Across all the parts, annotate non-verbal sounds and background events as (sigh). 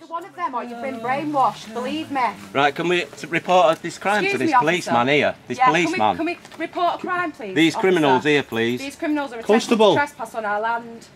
Either one of them or you've been brainwashed, believe me. Right, can we report this crime Excuse to this me, officer. policeman here? This Yeah, policeman. Can we, can we report a crime, please? These officer? criminals here, please. These criminals are Constable. attempting to trespass on our land.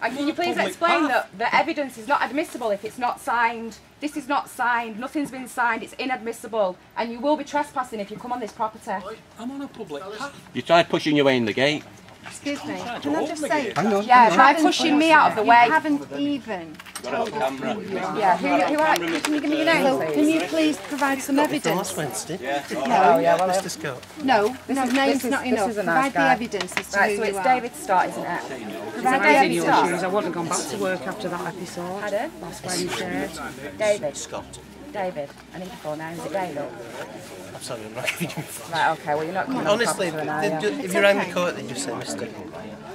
And can you please public explain path. that the evidence is not admissible if it's not signed? This is not signed, nothing's been signed, it's inadmissible, and you will be trespassing if you come on this property. I'm on a public path. You tried pushing your way in the gate. Excuse me, can I just say, gate. you Yeah, by pushing me out of the way. haven't even Got a camera. Yeah, who, who are, can you give me your name, So, please? can you please provide some evidence? Last Wednesday. Yeah, all right. Oh, yeah, well, Mr. Um, Scott. No, no, is- name's this is- not this enough. is a nice Provide the evidence as to Right, who so you it's are. David Stott, isn't it? Provide Is it the David evidence. Stott? I wouldn't have gone back to work after that episode. Pardon? Last Wednesday. David. Scott. David. I need a phone now. Is it David? I'm sorry, I'm not (laughs) giving you a Right, okay, well, you're not coming on Honestly, property then, are they you? ju- if you rang the court, they just say Mr.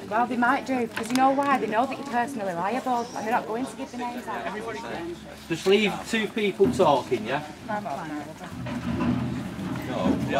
Well, they might do, because you know why? They know that you're personally liable, and they're not going to give the names out. Just leave two people talking, yeah? No, you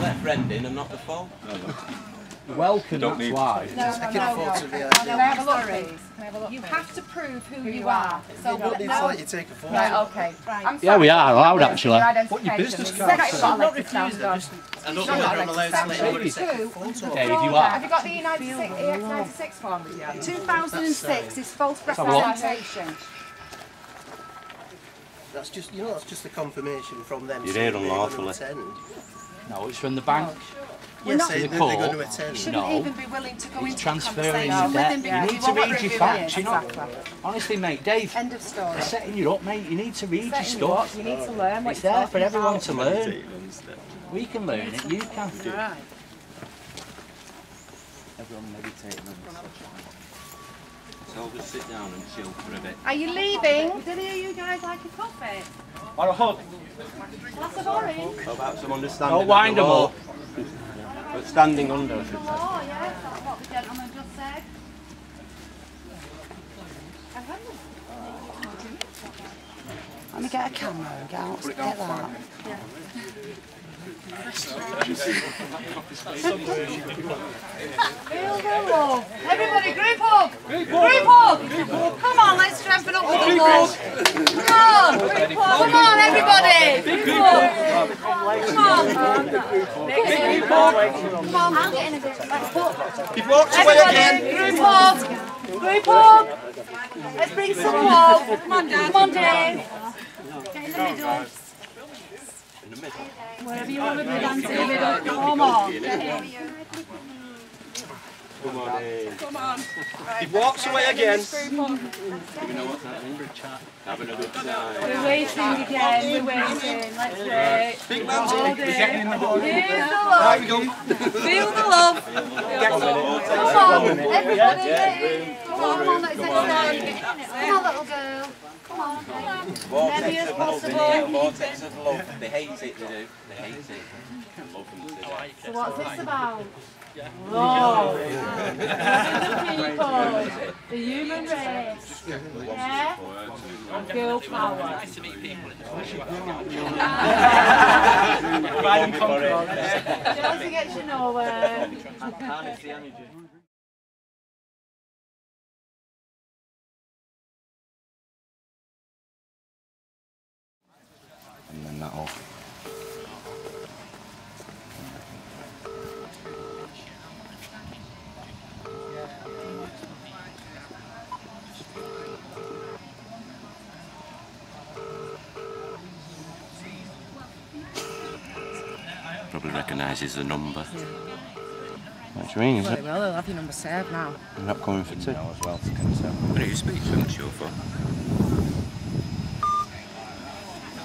let friend in and not the phone. (laughs) Welcome, that's why. Taking a photo of the Can I have a look, please? Can I have a look, You please? have to prove who, Who you you are. are. So You don't to let you take a photo. Right, okay. I'm Yeah, we sorry, are allowed, actually. What your business identification. card You've got I'm not refusing, on. I don't know whether I'm allowed to let anybody take a photo. Dave, you Have are. you got the E96, EX96 form 2006 is false have a look. representation. That's just, you know, that's just a confirmation from them. You're saying here they're going to unlawfully. attend. No, it's from the bank. Oh, Yes, not- saying The that they're going to court. attend. Shouldn't No. even be willing to go It's into transferring a conversation with debt. him You because need to read your review facts, you know. Exactly. Honestly, mate, Dave, End of story. they're setting you up, mate. You need to read your Setting you stuff. You need to learn It's there for everyone to learn. We can learn it, you can. Right. Everyone meditating on So I'll just sit down and chill for a bit. Are you leaving? Did any of you guys like a coffee? Or a hug. Glass of orange? How about some understanding? Don't wind them up. But standing under. Oh, yes, that's what the gentleman just said. Let me get a camera and get out. Get that. Feel the love. Everybody, group hug. Group hug. Come on, let's strengthen up with the love. Come on. Come on, everybody. Group hug. Come on. Come on. I'll get in a bit. Let's put. You've walked away again. Everybody, group hug. Group hug. Let's bring some love. Come on, Dad. Come on, Dave. Get in the middle. Wherever you want to be, dance in the middle. Come on. Get in. Come on in. You've walked away again. Having a good time. We're waiting again. We're waiting. Let's wait. Big man's All in. day. Feel the There love. we go. Feel the love. Come on, everybody. Come on, come on, let's extend. Come on, little girl. Come on. Heavy as possible. Vortex of love. They hate it, they do. They hate it. Love them. So what's this about? Love. the people. The human race. Yeah? Girl power. Chelsea gets you nowhere. And then that'll. Probably recognises the number. What do you mean? Is it? Well, I'll have your number saved now. I'm not coming for two? as well to. What do you speak to the chauffeur?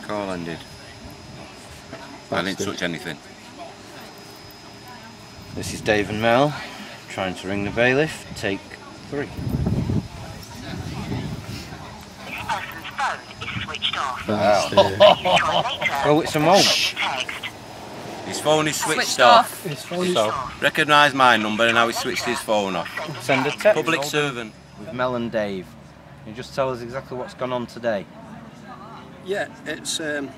Call ended. I didn't touch anything. This is Dave and Mel trying to ring the bailiff. Take three. This person's phone is switched off. Oh, Try later. it's a mole. His phone is switched, off. So, Recognise my number and now he switched his phone off. send a text Public servant. with Mel and Dave. Can You just tell us exactly what's gone on today. Yeah, it's um,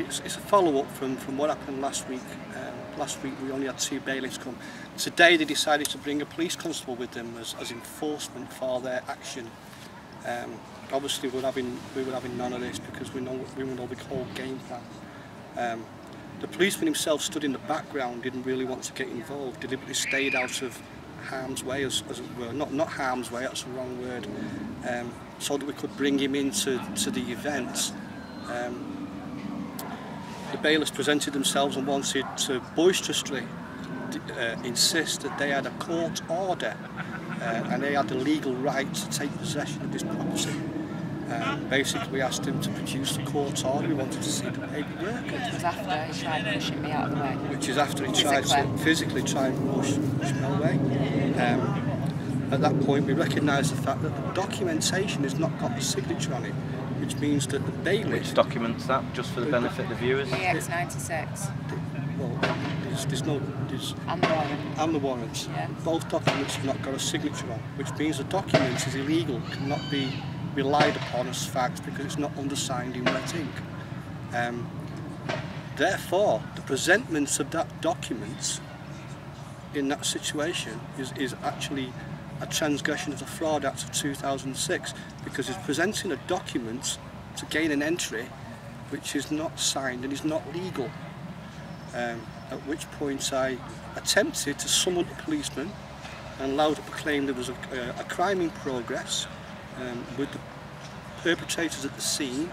it's, it's a follow up from, from what happened last week. Um, last week we only had two bailiffs come. Today they decided to bring a police constable with them as, as enforcement for their action Um, obviously, we're having we were having none of this because we know we know the whole game plan. Um, the policeman himself stood in the background, didn't really want to get involved, deliberately stayed out of harm's way, as, as it were. Not not harm's way, that's the wrong word. Um, so that we could bring him into to the event. Um, the bailiffs presented themselves and wanted to boisterously uh, insist that they had a court order uh, and they had the legal right to take possession of this property. Um, basically, we asked him to produce the court order. We wanted to see the paperwork, It was after he tried pushing me out of the way. which is after he tried to Physically. physically try and push, push me away. Um, at that point, we recognised the fact that the documentation has not got the signature on it, which means that the bailiff Which documents that, just for the benefit of the viewers? EX96 well, there's, there's no, there's, and the warrant. and the warrants. Yeah. Both documents have not got a signature on, which means the document is illegal, cannot be relied upon as fact because it's not undersigned in wet ink. Um, therefore, the presentment of that document in that situation is, is actually a transgression of the Fraud Act of 2006 because he's presenting a document to gain an entry which is not signed and is not legal. Um, at which point I attempted to summon a policeman and loudly proclaimed there was a, a, a crime in progress um, with the perpetrators at the scene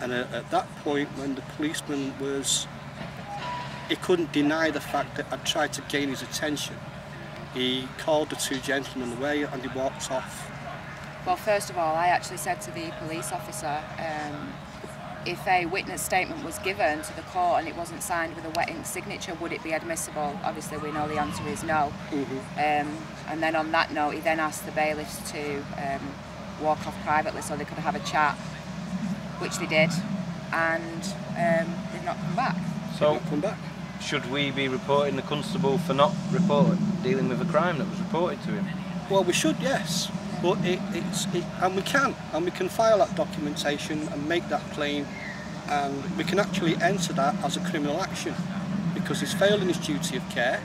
and uh, at that point when the policeman was he couldn't deny the fact that I'd tried to gain his attention he called the two gentlemen away and he walked off Well, first of all, I actually said to the police officer, um, if a witness statement was given to the court and it wasn't signed with a wet ink signature, would it be admissible? Obviously, we know the answer is no. Um, and then on that note, he then asked the bailiffs to um, walk off privately so they could have a chat, which they did, and um, they've not come back. So, come back should we be reporting the constable for not report dealing with a crime that was reported to him? Well, we should, yes, but it, it's it, and we can, and we can file that documentation and make that claim, and we can actually enter that as a criminal action because he's failed in his duty of care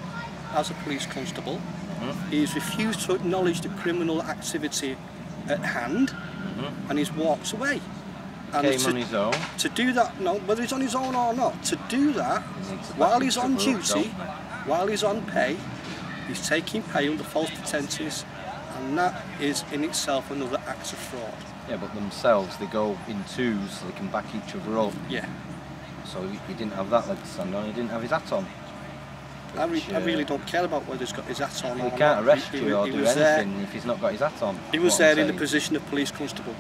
as a police constable. Mm-hmm. He's refused to acknowledge the criminal activity at hand, mm-hmm. and he's walked away. And to, on his own. to do that, no, whether he's on his own or not, to do that while he's on duty, while he's on pay, he's taking pay under false pretences, and that is in itself another act of fraud. Yeah, but themselves, they go in twos so they can back each other up. Yeah, So he, he didn't have that leg to stand on, he didn't have his hat on. I, re- I really uh, don't care about whether he's got his hat on He can't not. arrest He- you he- or he do was there- anything if he's not got his hat on. He was there in the position of police constable.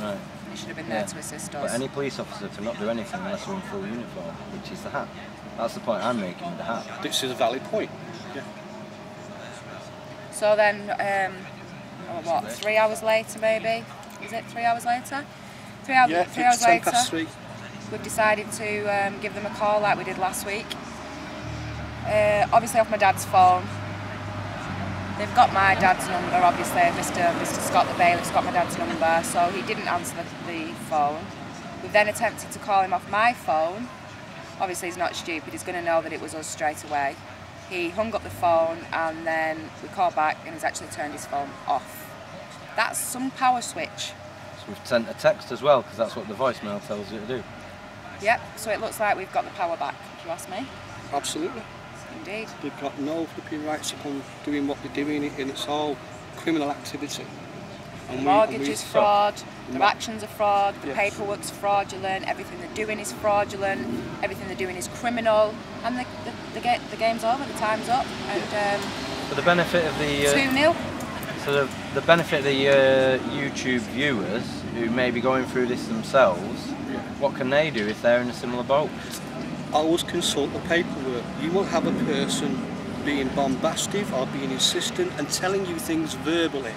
Right. He should have been Yeah. there to assist us. But any police officer to not do anything unless they're in full uniform, which is the hat. That's the point I'm making with the hat. This is a valid point. Yeah. So then, um, oh, what, three hours later maybe? Is it three hours later? Three, hours, Yeah, three hours later, past three. we've decided to um, give them a call like we did last week. Uh, obviously off my dad's phone. They've got my dad's number, obviously, Mr. Mr. Scott the bailiff's got my dad's number, so he didn't answer the, the phone. We've then attempted to call him off my phone. Obviously, he's not stupid, he's going to know that it was us straight away. He hung up the phone and then we called back and he's actually turned his phone off. That's some power switch. So we've sent a text as well, because that's what the voicemail tells you to do. Yep, so it looks like we've got the power back, if you ask me. Absolutely. Indeed. They've got no flipping rights upon doing what they're doing, and it's all criminal activity. And The we- and mortgage we- is fraud, their actions are fraud, the Yes. paperwork's fraudulent, everything they're doing is fraudulent, everything they're doing is criminal, and the, the, the, ga- the game's over, the time's up, and For the benefit of the... um, 2 Uh, so the, the benefit of the uh, YouTube viewers who may be going through this themselves, what can they do if they're in a similar boat? Always consult the paperwork. You will have a person being bombastic or being insistent and telling you things verbally.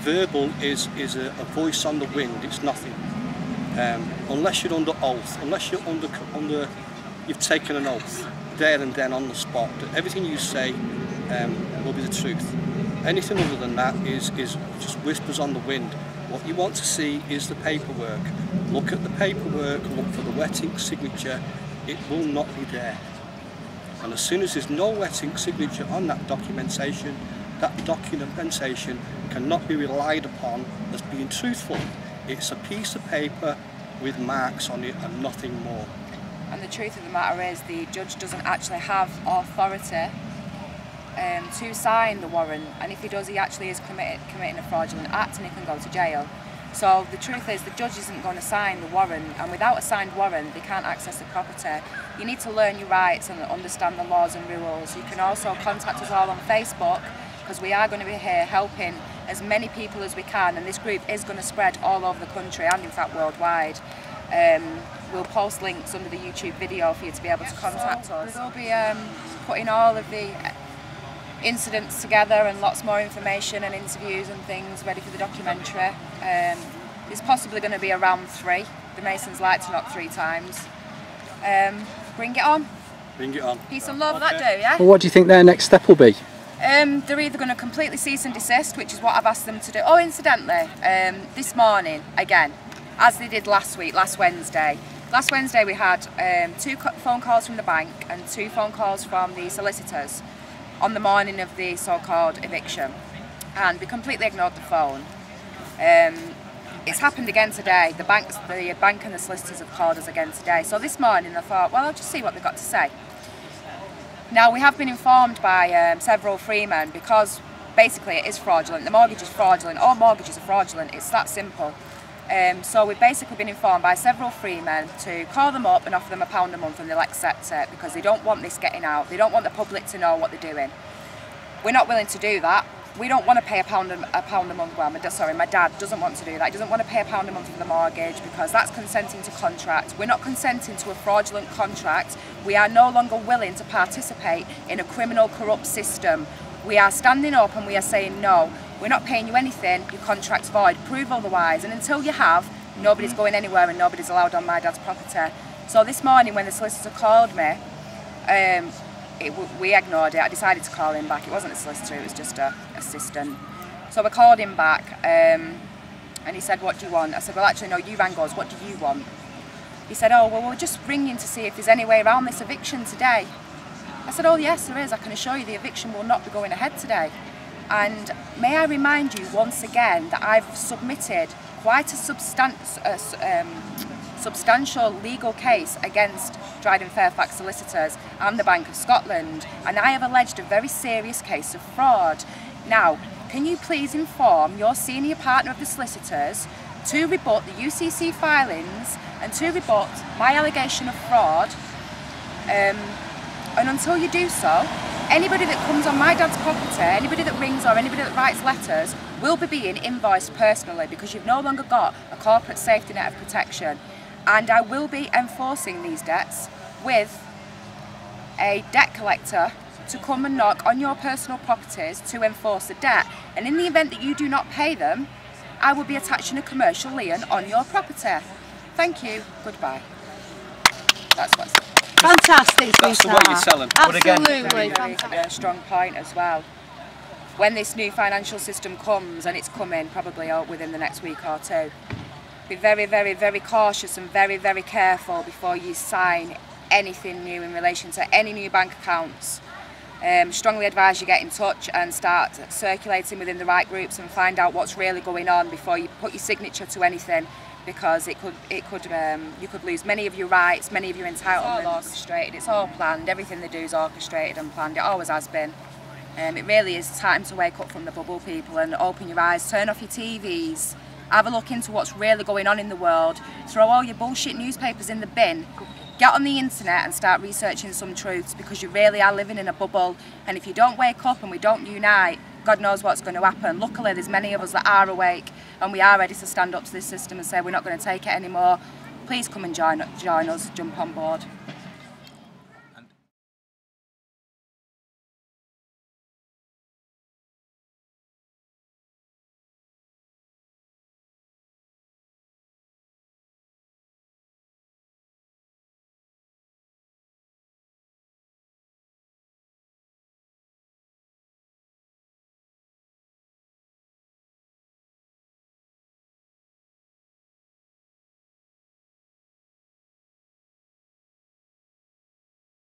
Verbal is, is a, a voice on the wind, it's nothing. Um, unless you're under oath, unless you're under, under, you've taken an oath, there and then on the spot, that everything you say um, will be the truth. Anything other than that is, is just whispers on the wind. What you want to see is the paperwork. Look at the paperwork, look for the wet ink signature, it will not be there. And as soon as there's no wet ink signature on that documentation, that documentation cannot be relied upon as being truthful. It's a piece of paper with marks on it and nothing more. And the truth of the matter is the judge doesn't actually have authority um, to sign the warrant and if he does he actually is committed, committing a fraudulent act and he can go to jail. So the truth is the judge isn't going to sign the warrant and without a signed warrant they can't access the property. You need to learn your rights and understand the laws and rules. You can also contact us all on Facebook because we are going to be here helping as many people as we can and this group is going to spread all over the country and in fact worldwide. Um, we'll post links under the YouTube video for you to be able to contact us. We'll be um, putting all of the incidents together and lots more information and interviews and things ready for the documentary. Um, it's possibly going to be around three. The Masons like to knock three times. Um, bring it on. Bring it on. Peace and love, that do, yeah? Well, what do you think their next step will be? Um, they're either going to completely cease and desist, which is what I've asked them to do. Oh, incidentally, um, this morning, again, as they did last week, last Wednesday, last Wednesday we had um, two phone calls from the bank and two phone calls from the solicitors on the morning of the so-called eviction and we completely ignored the phone. Um, it's happened again today. The banks, the bank and the solicitors have called us again today. So this morning I thought, well, I'll just see what they've got to say. Now we have been informed by um, several freemen because basically it is fraudulent. The mortgage is fraudulent. All mortgages are fraudulent. It's that simple. Um, so we've basically been informed by several freemen to call them up and offer them a pound a month and they'll accept it because they don't want this getting out. They don't want the public to know what they're doing. We're not willing to do that. We don't want to pay a pound a, a pound a month. Well, my, sorry, my dad doesn't want to do that. He doesn't want to pay a pound a month for the mortgage because that's consenting to contract. We're not consenting to a fraudulent contract. We are no longer willing to participate in a criminal, corrupt system. We are standing up and we are saying no. We're not paying you anything, your contract's void, prove otherwise. And until you have, nobody's going anywhere and nobody's allowed on my dad's property. So this morning when the solicitor called me, um, it, we ignored it. I decided to call him back. It wasn't a solicitor, it was just a assistant. So I called him back um, and he said, what do you want? I said, well actually no, you rang us, what do you want? He said, oh, well we're just ringing to see if there's any way around this eviction today. I said, oh yes there is, I can assure you the eviction will not be going ahead today. And may I remind you once again that I've submitted quite a uh, um, substantial legal case against Dryden Fairfax solicitors and the Bank of Scotland and I have alleged a very serious case of fraud. Now, can you please inform your senior partner of the solicitors to rebut the UCC filings and to rebut my allegation of fraud um, and until you do so, anybody that comes on my dad's property, anybody that rings or anybody that writes letters will be being invoiced personally because you've no longer got a corporate safety net of protection. And I will be enforcing these debts with a debt collector to come and knock on your personal properties to enforce the debt. And in the event that you do not pay them, I will be attaching a commercial lien on your property. Thank you. Goodbye. That's what's Fantastic, That's the way you're selling. Absolutely. very, very uh, strong point as well. When this new financial system comes, and it's coming probably within the next week or two, be very, very, very cautious and very, very careful before you sign anything new in relation to any new bank accounts. Um, strongly advise you get in touch and start circulating within the right groups and find out what's really going on before you put your signature to anything because it could it could um, you could lose many of your rights, many of your entitlements. It's all orchestrated, it's all planned, everything they do is orchestrated and planned, it always has been. Um, it really is time to wake up from the bubble people and open your eyes, turn off your TVs, have a look into what's really going on in the world, throw all your bullshit newspapers in the bin, get on the internet and start researching some truths because you really are living in a bubble. And if you don't wake up and we don't unite, God knows what's going to happen. Luckily there's many of us that are awake and we are ready to stand up to this system and say we're not going to take it anymore. Please come and join, join us, jump on board.